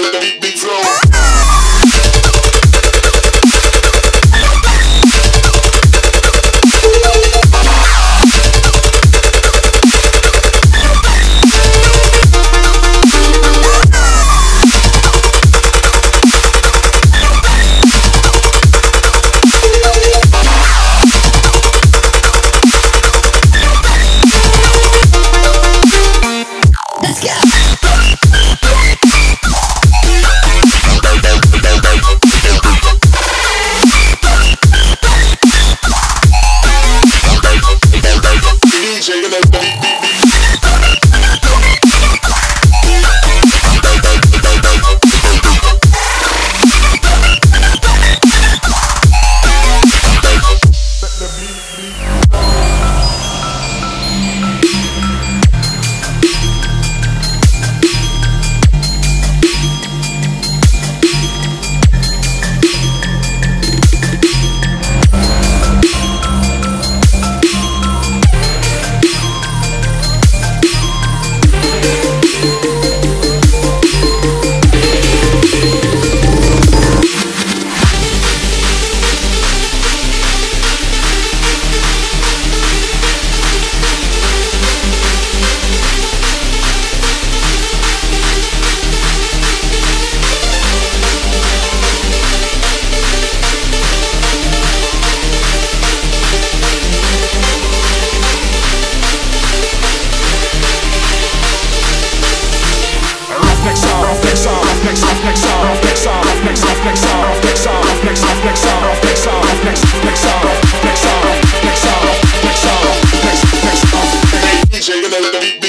the beat. shaking that the beat.